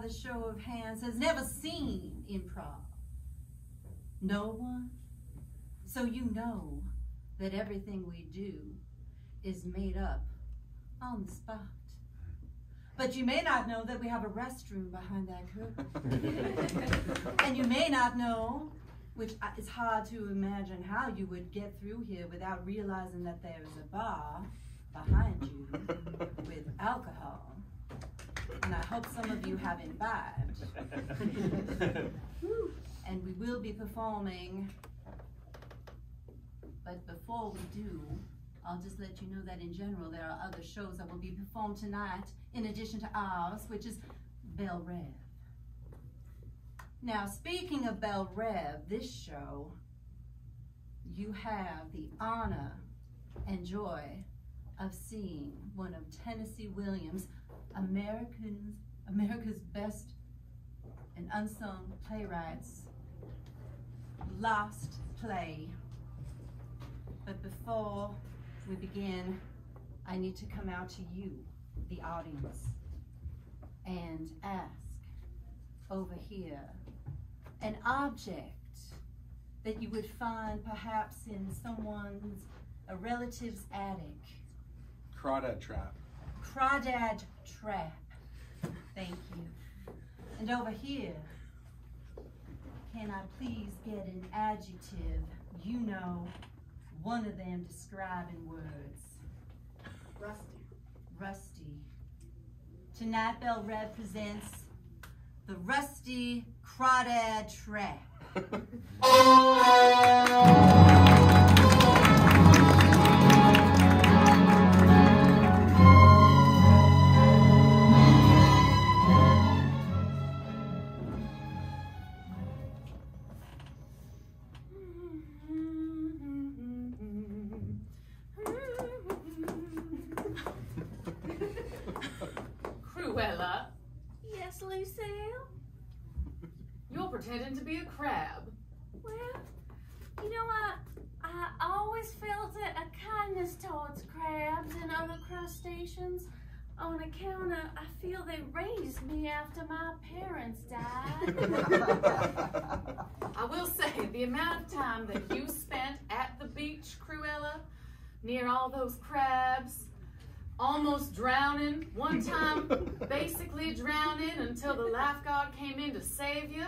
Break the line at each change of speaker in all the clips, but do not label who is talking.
by the show of hands, has never seen improv? No one? So you know that everything we do is made up on the spot. But you may not know that we have a restroom behind that curtain. and you may not know, which is hard to imagine how you would get through here without realizing that there is a bar behind you with alcohol. And I hope some of you have imbibed. and we will be performing. But before we do, I'll just let you know that in general, there are other shows that will be performed tonight in addition to ours, which is Belle Reve. Now, speaking of Belle Reve, this show, you have the honor and joy of seeing one of Tennessee Williams' Americans, America's best and unsung playwrights, last play. But before we begin, I need to come out to you, the audience, and ask over here an object that you would find perhaps in someone's, a relative's attic.
Crawdad trap.
Crawdad trap. Thank you. And over here, can I please get an adjective you know one of them describing words.
Rusty.
Rusty. Tonight Belle Reve presents the Rusty Crawdad Trap.
I
will say, the amount of time that you spent at the beach, Cruella, near all those crabs, almost drowning, one time basically drowning until the lifeguard came in to save you.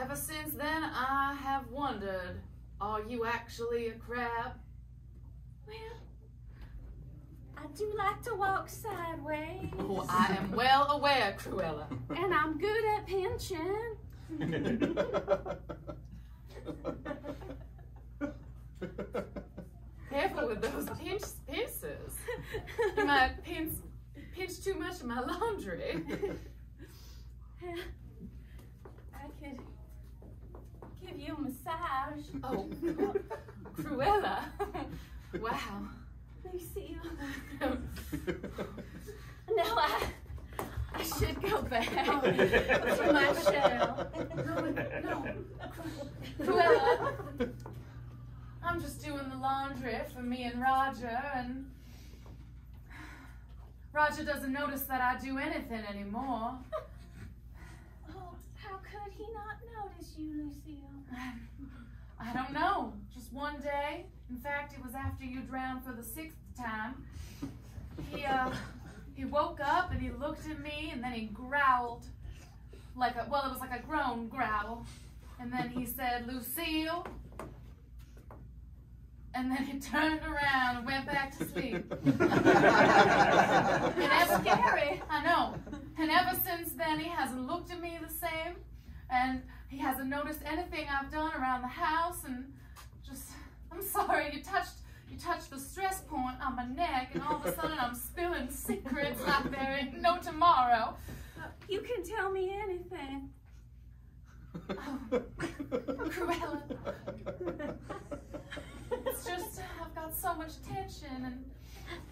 Ever since then, I have wondered, are you actually a crab?
Well, I do like to walk sideways.
Oh, I am well aware, Cruella.
And I'm good at pinching.
Careful with those pinch pincers. You might pinch, pinch too much of my laundry.
I could give you a massage.
Oh, Cruella. wow.
Lucille. no, I, I should go back to my shell.
No, no. Cruella. I'm just doing the laundry for me and Roger, and Roger doesn't notice that I do anything anymore.
Oh, how could he not notice you, Lucille?
I don't know. Just one day. In fact, it was after you drowned for the sixth time. He, uh, he woke up and he looked at me and then he growled. Like a, well, it was like a groan growl. And then he said, Lucille. And then he turned around and went back to sleep. and
ever, scary.
I know. And ever since then, he hasn't looked at me the same. And he hasn't noticed anything I've done around the house and just, I'm sorry, you touched, you touch the stress point on my neck and all of a sudden I'm spilling secrets like there ain't no tomorrow.
You can tell me anything.
Oh, Cruella. It's just, uh, I've got so much tension and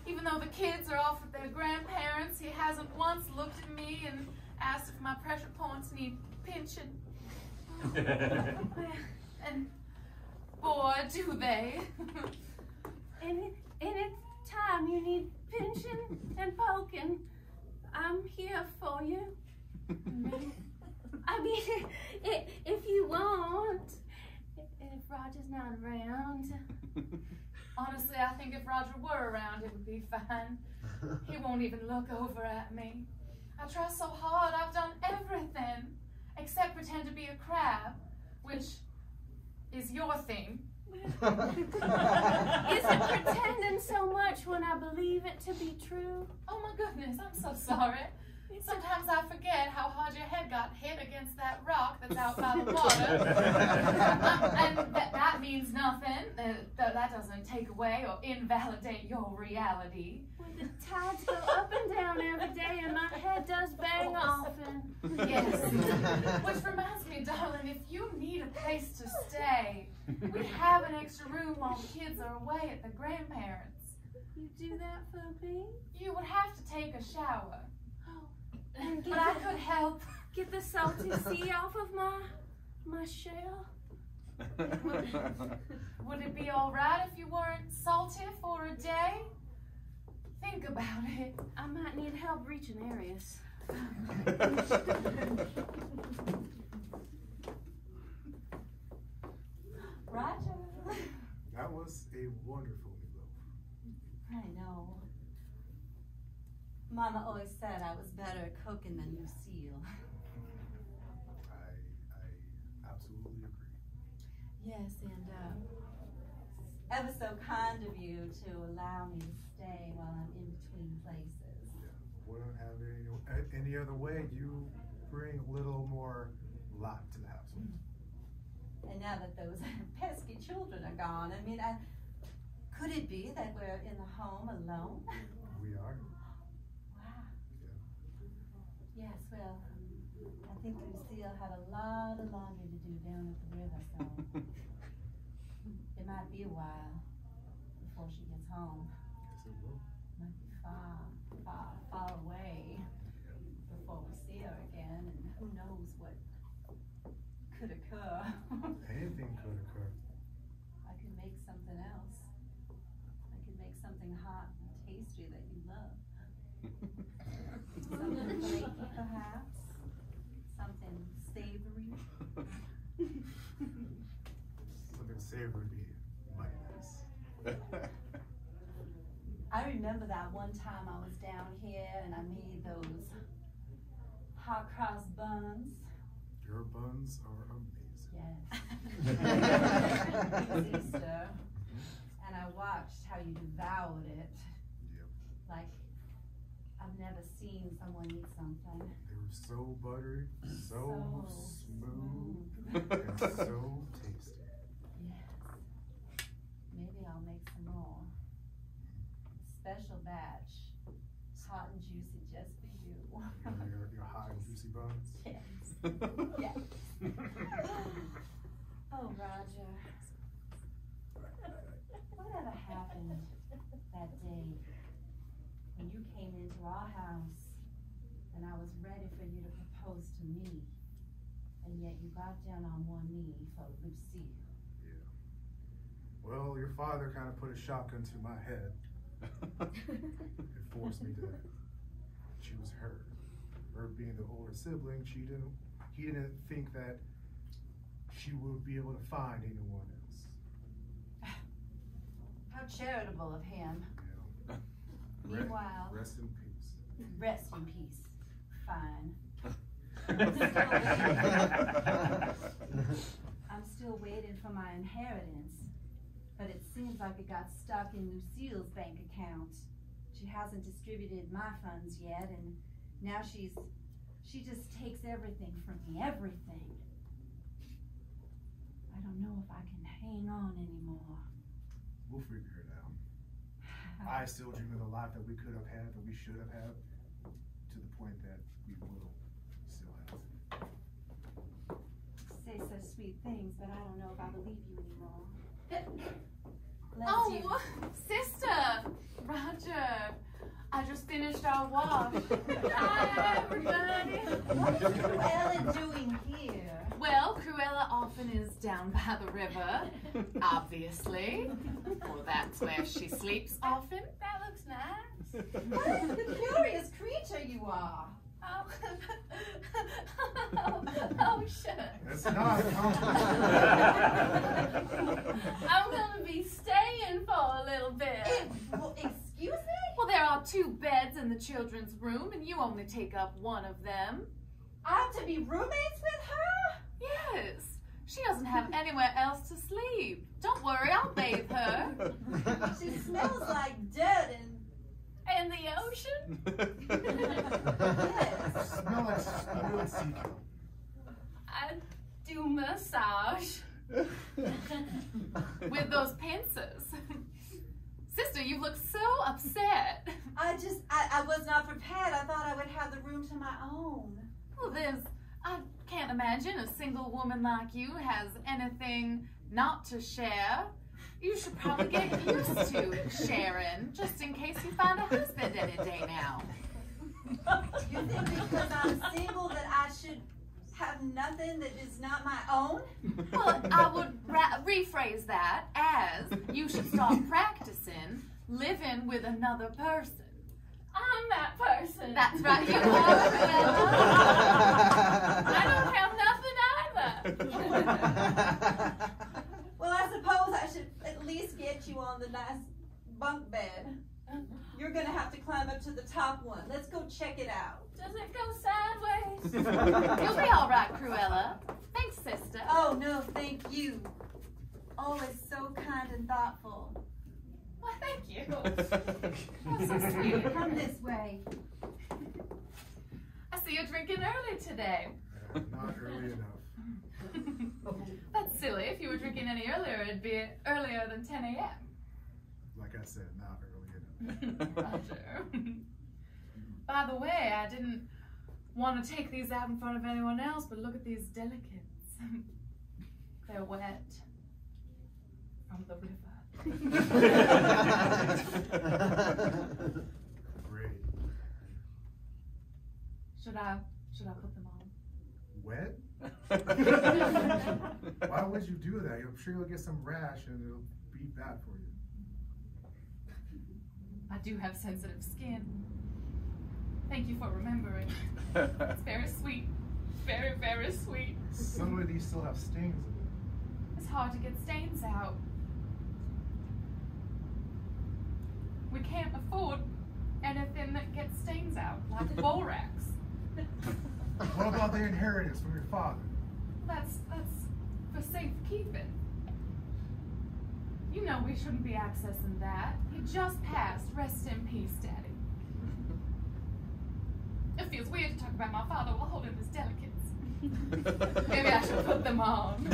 even though the kids are off with their grandparents, he hasn't once looked at me and asked if my pressure points need pinching. and boy, do they.
any, any time you need pinching and poking, I'm here for you. I mean, i if you want, if Roger's not around.
Honestly, I think if Roger were around, it would be fine. He won't even look over at me. I try so hard, I've done everything except pretend to be a crab, which is your thing.
Isn't pretending so much when I believe it to be true?
Oh my goodness, I'm so sorry. Sometimes I forget how hard your head got hit against that rock that's out by the water. Um, and that, that means nothing. Uh, that, that doesn't take away or invalidate your reality.
When the tides go up and down every day and my head does bang often.
Yes. Which reminds me, darling, if you need a place to stay, we have an extra room while the kids are away at the grandparents.
You do that for me?
You would have to take a shower.
And get
But I could help.
get the salty sea off of my my shell?
Would it be alright if you weren't salty for a day? Think about it.
I might need help reaching Arius.
Roger.
That was a wonderful meatloaf.
I know. Mama always said I was better at cooking than Lucille.
I I absolutely agree.
Yes, and uh, ever so kind of you to allow me to stay while I'm in between places.
Yeah. Wouldn't have it any, any other way. You bring a little more lot to the household.
And now that those pesky children are gone, I mean, I, could it be that we're in the home alone?
We are.
Wow. Yes, well, I think Lucille had a lot of laundry to do down at the river, so it might be a while before she gets home.
Yes, it will.
Might be far, far, far away before we see her again, and who knows what could occur.
Anything could occur.
I could make something else. I could make something hot and tasty that you love. Something flaky, perhaps. Something savory.
Something savory would be.
I remember that one time I was down here and I made those hot cross buns.
Your buns are amazing.
Yes. Easter. Mm-hmm. And I watched how you devoured it.
Yep.
Like I've never seen someone eat something
They were so buttery, so,
so
smooth,
smooth.
and so tasty.
Yes. Maybe I'll make some more. Special batch, hot and juicy just for you.
Your, your, hot and juicy buns.
Yes. Yes. Oh, Roger. Whatever happened that day when you came into our house and I was ready for you to propose to me, and yet you got down on one knee for Lucille?
Yeah. Well, your father kind of put a shotgun to my head and forced me to choose her. Her being the older sibling, she didn't. He didn't think that she would be able to find anyone else.
How charitable of him.
You know. Re-
Meanwhile,
rest in peace.
rest in peace. Fine. I'm still waiting for my inheritance, but it seems like it got stuck in Lucille's bank account. She hasn't distributed my funds yet, and now she's, she just takes everything from me, everything. I don't know if I can hang on anymore.
We'll figure it out. I still dream of the life that we could have had, that we should have had, to the point that we will still have.
Say such sweet things, but I don't know if I believe you anymore. Bless
Oh,
you.
sister! Roger! I just finished our wash. Hi, everybody!
What is Cruella doing here?
Well, Cruella often is down by the river, obviously. Well, that's where she sleeps often.
That looks nice.
What a curious creature you are.
Oh, oh ocean.
That's not
I'm gonna be staying for a little bit.
Well, excuse me?
Well, there are two beds in the children's room, and you only take up one of them.
I have to be roommates with her?
Yes. She doesn't have anywhere else to sleep. Don't worry, I'll bathe her.
She smells like dirt and
In the ocean?
smell like spilled sea
I do massage.
With those pincers. Sister, you look so upset.
I just, I, I was not prepared. I thought I would have the room to my own.
Well, there's. I can't imagine a single woman like you has anything not to share. You should probably get used to sharing, just in case you find a husband any day now.
You think because I'm single that I should have nothing that is not my own?
Well, I would ra- rephrase that as you should start practicing living with another person.
I'm that person.
That's right, you are.
I don't have nothing either.
Well, I suppose I should at least get you on the nice bunk bed. You're gonna have to climb up to the top one. Let's go check it out.
Does it go sideways?
You'll be all right, Cruella. Thanks, sister.
Oh no, thank you. Always so kind and thoughtful.
Why, thank you. That's so sweet.
Come this way.
I see you're drinking early today.
Uh, not early enough.
That's silly. If you were drinking any earlier, it'd be earlier than 10 a.m.
Like I said, not early enough.
Roger. By the way, I didn't want to take these out in front of anyone else, but look at these delicates. They're wet from the river.
Great.
Should I should I put them on?
Wet? Why would you do that? I'm sure you'll get some rash and it'll be bad for you.
I do have sensitive skin. Thank you for remembering. It's very sweet. Very, very sweet.
Some of these still have stains in them.
It's hard to get stains out. We can't afford anything that gets stains out, like borax.
What about the inheritance from your father?
That's that's for safekeeping. You know we shouldn't be accessing that. He just passed. Rest in peace, Daddy. It feels weird to talk about my father while holding his delicates. Maybe I should put them on.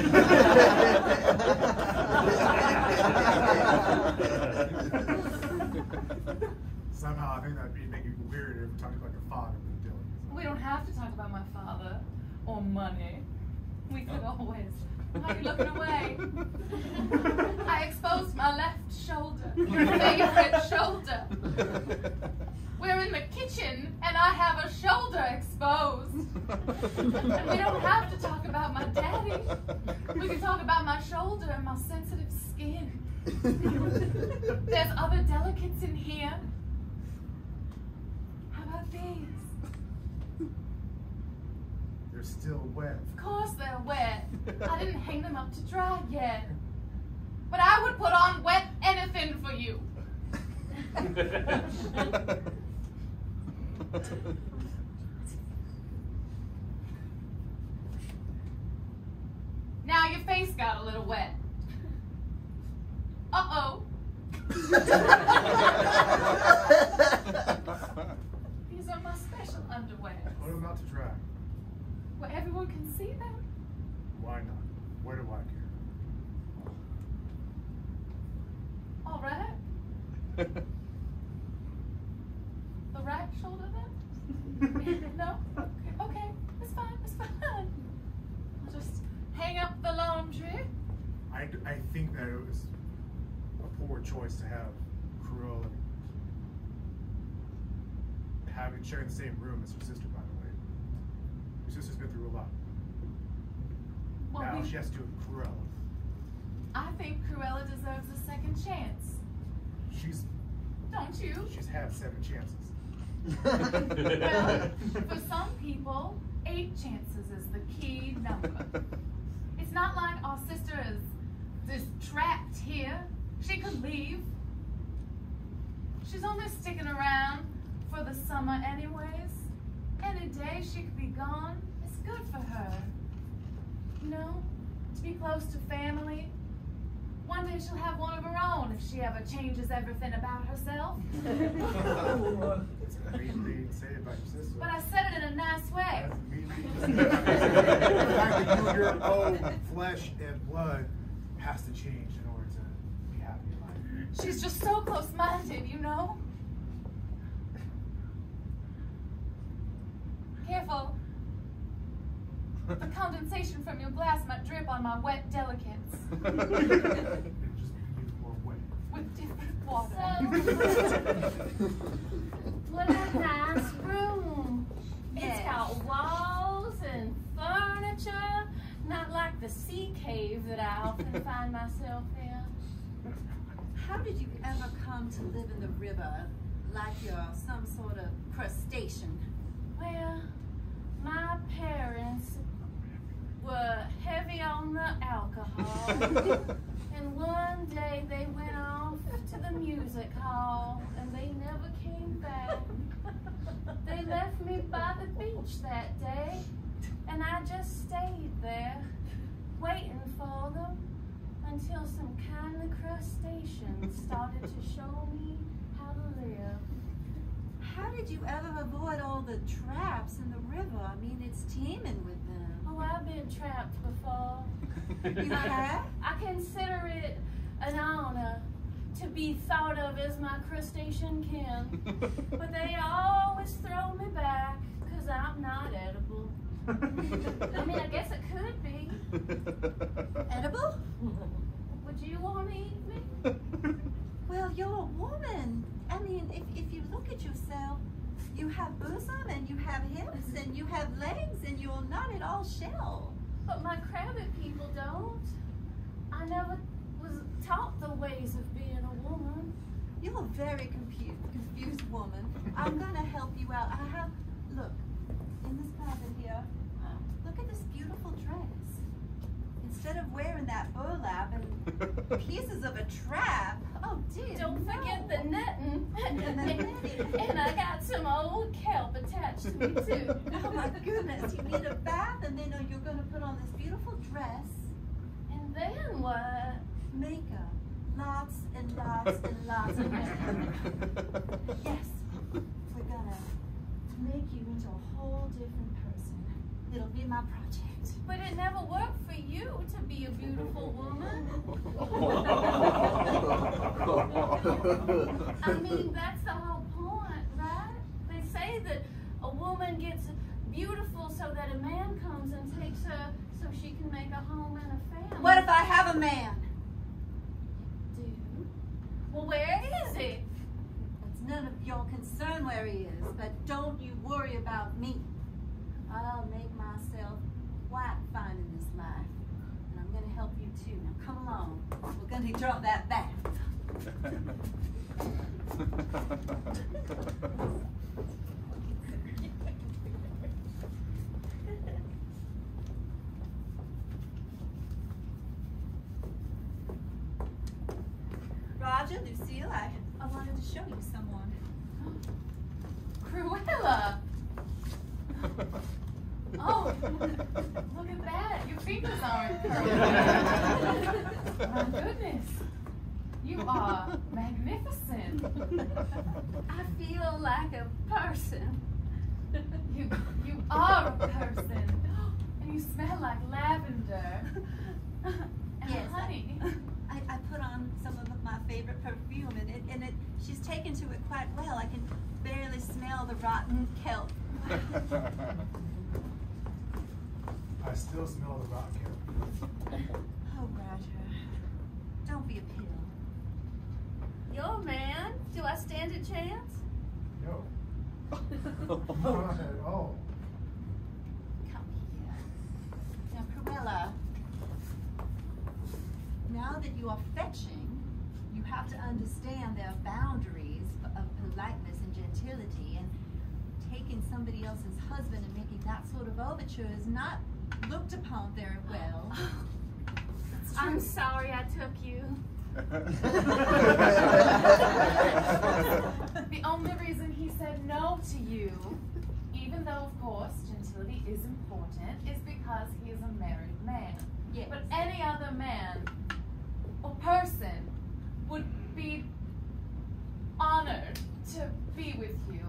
Somehow I think that'd be making it weird if we're talking about your father with the delicates.
We don't have to talk about my father or money. We could oh. always. Are you looking away? I exposed my left shoulder, your favorite shoulder. We're in the kitchen and I have a shoulder exposed. And we don't have to talk about my daddy. We can talk about my shoulder and my sensitive skin. There's other delicates in here. How about these?
They're still wet.
Of course they're wet. I didn't hang them up to dry yet. But I would put on wet anything for you. Now your face got a little wet. Uh oh. These are my special underwear.
Put them out to dry.
Where everyone can see them.
Why not? Where do I care?
All right. The right shoulder then? no? Okay, okay. It's fine, it's fine. I'll just hang up the laundry.
I, I think that it was a poor choice to have Cruella having sharing the same room as her sister, by the way. Sister's been through a lot.
Well,
now
we-
she has to Cruella.
I think Cruella deserves a second chance.
She's
Don't you?
she's had seven chances.
Well, for some people, eight chances is the key number. It's not like our sister is just trapped here. She could leave. She's only sticking around for the summer anyways. Any day she could be gone. Good for her. You know, to be close to family. One day she'll have one of her own if she ever changes everything about herself.
It's a mean thing to say about your sister.
But I said it in a nice way.
That's a mean thing to say about your sister. The fact that you your own flesh and blood has to change in order to be happy in life.
She's just so close minded, you know? Careful. The condensation from your glass might drip on my wet delicates
It'd just be used more way.
with different water.
What a nice room. It's
Yes.
got walls and furniture, not like the sea cave that I often find myself in.
How did you ever come to live in the river like you're some sort of crustacean?
Well, my parents were heavy on the alcohol. and one day they went off to the music hall and they never came back. They left me by the beach that day and I just stayed there waiting for them until some kindly crustaceans started to show me how to live.
How did you ever avoid all the traps in the river? I mean, it's teeming with them.
Oh, I've been trapped before.
You have?
I consider it an honor to be thought of as my crustacean kin. But they always throw me back because I'm not edible. I mean, I guess it could be.
Edible?
Would you want to eat me?
Well, you're a woman. I mean, if, if you look at yourself, you have bosom and you have hips and you have legs and you're not at all shell.
But my crabbit people don't. I never was taught the ways of being a woman.
You're a very confused, confused woman. I'm gonna help you out. I have, look, in this closet here, uh, look at this beautiful dress. Instead of wearing that burlap and pieces of a trap, oh dear.
Don't forget the
no.
netting.
And the netting.
and I got some old kelp attached to me too.
Oh my goodness, you need a bath and then you're gonna put on this beautiful dress,
And then what?
makeup, lots and lots and lots of makeup. Yes, we're gonna make you into a whole different person. It'll be my project.
But it never worked for you to be a beautiful woman. I mean, that's the whole point, right? They say that a woman gets beautiful so that a man comes and takes her so she can make a home and a family.
What if I have a man?
do? Well, where is he?
It's none of your concern where he is, but don't you worry about me. I'll make myself quite fine in this life. And I'm gonna help you too. Now come along. We're gonna drop that back. Roger, Lucille, I, I wanted to show you someone.
Cruella! Oh, look at that. Your fingers aren't. My goodness. You are magnificent.
I feel like a person.
You you are a person. And you smell like lavender. And
Yes,
honey.
I, I put on some of my favorite perfume and it, and it, she's taken to it quite well. I can barely smell the rotten kelp.
I still smell the rotten kelp.
Oh, Roger, don't be a pill.
You're man. Do I stand a chance?
No, not at all.
Come here. Now, Cruella, now that you are fetching, you have to understand there are boundaries of politeness and gentility. And taking somebody else's husband and making that sort of overture is not looked upon very well.
I'm sorry I took you.
The only reason he said no to you, even though of course gentility is important, is because he is a married man.
Yes.
But any other man or person would be honored to be with you.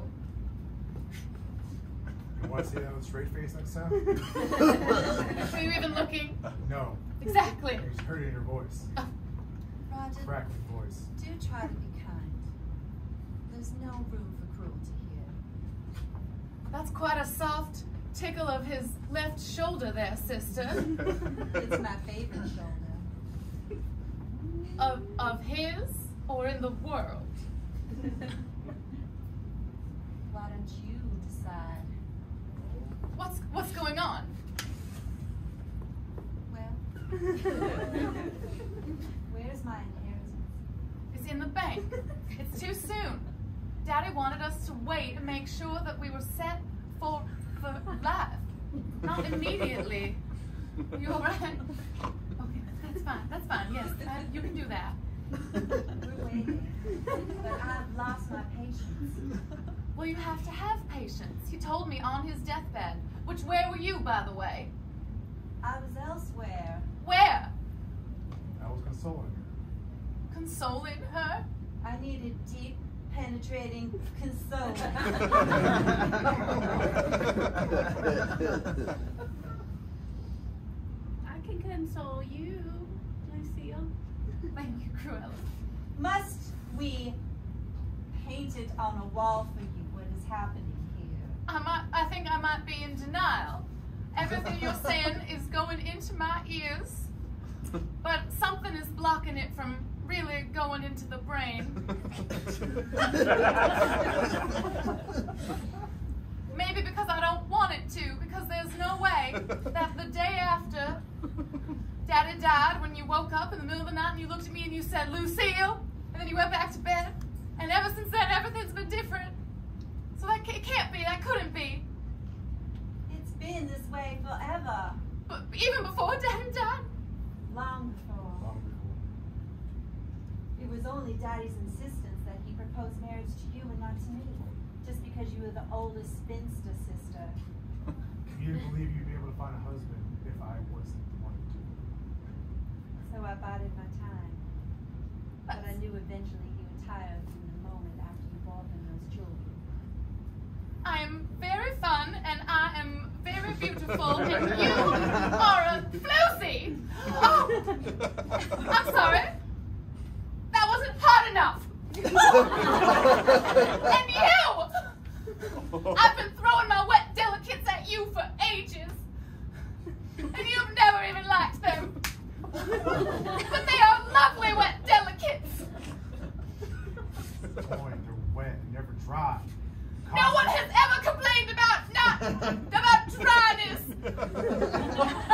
You want to see that with a straight face next time?
Were you even looking?
No.
Exactly.
I just heard it in your voice. Oh.
Roger,
Crackling voice.
do try to be kind. There's no room for cruelty here.
That's quite a soft tickle of his left shoulder there, sister.
It's my favorite shoulder.
of of his or in the world?
Why don't you decide?
What's what's going on?
Well, where's my inheritance?
It's in the bank. It's too soon. Daddy wanted us to wait and make sure that we were set for for life. Not immediately. You alright? Okay, that's fine. That's fine. Yes, uh, you can do that.
We're waiting. But I've lost my patience.
Well, you have to have patience. He told me on his deathbed. Which where were you, by the way?
I was elsewhere.
Where?
I was consoling her.
Consoling her?
I needed deep, penetrating consoling.
I can console you, Lucille.
Thank you, Cruella.
Must we paint it on a wall for you what is happening here?
I might. I think I might be in denial. Everything you're saying is going into my ears, but something is blocking it from really going into the brain. Maybe because I don't want it to, because there's no way that the day after Daddy died, when you woke up in the middle of the night and you looked at me and you said, Lucille, and then you went back to bed, and ever since then, everything's been different. So that it can't be, that couldn't be.
It's been this way forever.
But even before Daddy died,
Long before. It was only Daddy's insistence that he proposed marriage to you and not to me. Just because you were the oldest spinster sister.
He didn't believe you'd be able to find a husband if I wasn't the one to do it.
So I bided my time. But I knew eventually he would tire from the moment after you brought him those children.
I am very fun and I am very beautiful, and you are a floozy. Oh, I'm sorry. That wasn't hot enough. and you! I've been throwing my wet delicates at you for ages. And you've never even liked them. But they are lovely wet delicates.
Boy, they're wet and never dry.
No one has ever complained about not about dryness.